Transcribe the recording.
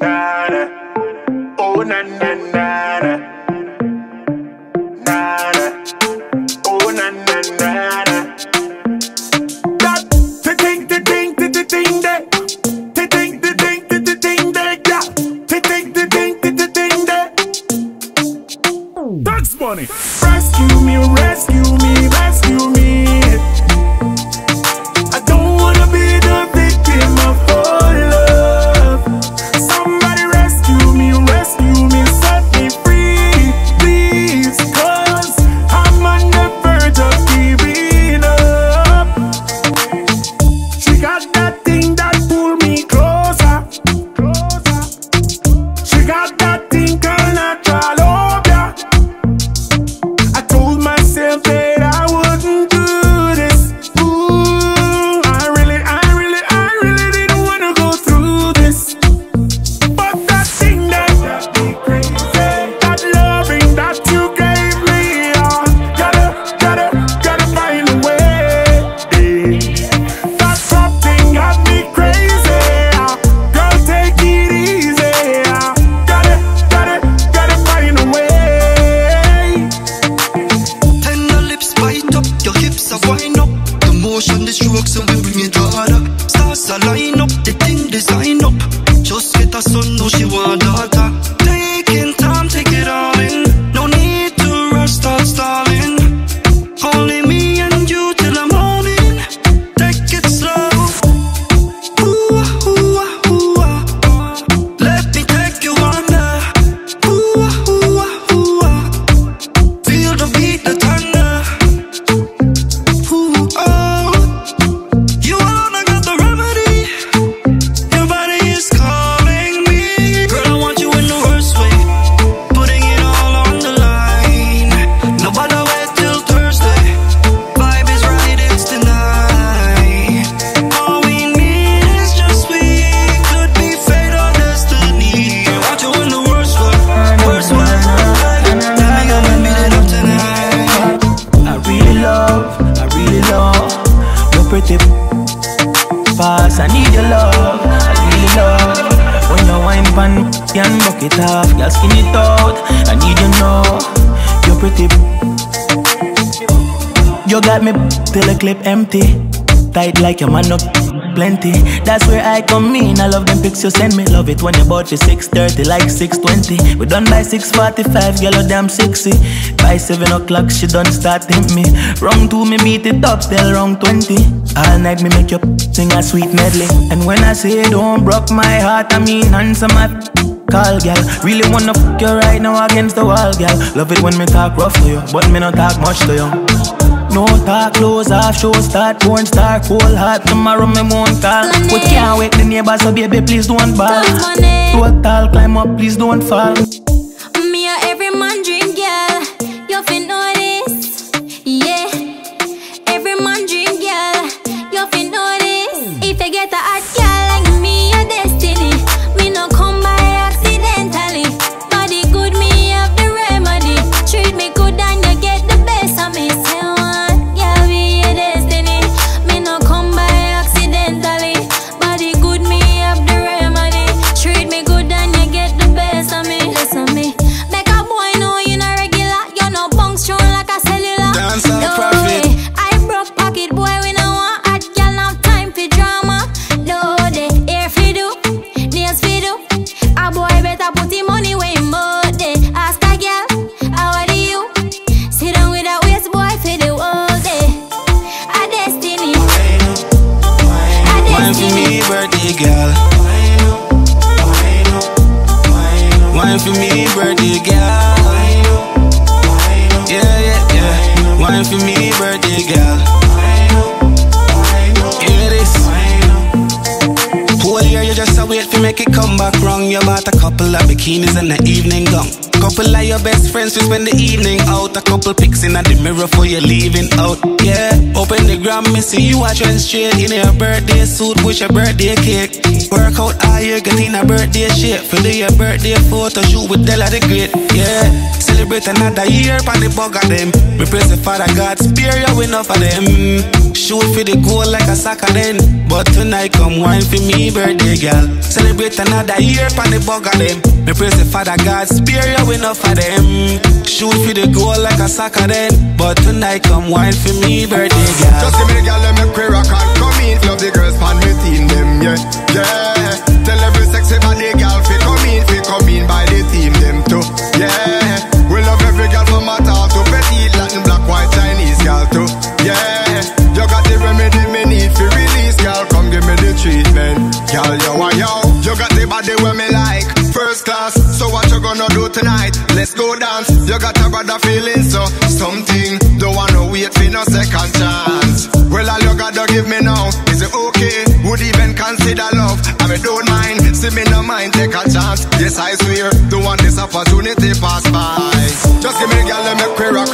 Nada. Oh, na na. Nada. Oh, na na ting ting ting day. Ting ting ting ting ting ting ting day. Yeah. Ting ting ting ting ting ting ting day. Thanks, money. Pan and buck it off, girl skin it out. I need you know you're pretty. You got me till the clip empty, tight like your man up plenty. That's where I come in. I love them pics you send me. Love it when you bought for 6:30, like 6:20. We done by 6:45, girl, you damn sexy. By 7 o'clock, she done start hit me. Wrong two, me beat it up till wrong 20. All night, me make you sing a sweet medley. And when I say don't broke my heart, I mean answer my call, girl. Really wanna fuck you right now against the wall, girl. Love it when me talk rough to you, but me not talk much to you. No talk, close off, show start, porn star, cold heart. Tomorrow me won't call. We can't wake the neighbors, so baby, please don't ball. Total, climb up, please don't fall. Wine for me, birthday girl. Yeah, yeah, yeah. Wine for me, birthday girl. Hear this? Whole year you just a wait for make it come back wrong. You bought a couple of bikinis and an evening gown. Couple of your best friends to spend the evening out. A couple pics in the mirror for you leaving out. Yeah, open the gram, me see you a trend straight in your birthday suit with your birthday cake. Work out all year, get in a birthday shape. The your birthday photo shoot with Della the Great. Yeah, celebrate another year on the bug of them. Me praise the Father God, spare you enough of them. Shoot for the goal like a soccer then. But tonight come wine for me birthday girl. Celebrate another year on the bug of them. Me praise the Father God, spare you enough of them. Shoot for the goal like a soccer then. But tonight come wine for me birthday girl. Just give me the girl, let me queer rock and come in. Love the girls, pan me team them, yeah, yeah. Tell every sexy body girl, fi come in, fi come in by the team them too, yeah. We love every girl from my tall to petite, Latin, black, white, Chinese girl too, yeah. You got the remedy me need fi release, girl. Come give me the treatment, girl. Yo, ah, tonight? Let's go dance. You got a brother feeling so something. Don't wanna wait for no second chance. Well, all you gotta give me now is it okay? Would even consider love? I mean, don't mind. See me no mind, take a chance. Yes, I swear, don't want this opportunity pass by. Just give me the girl, let me queer rock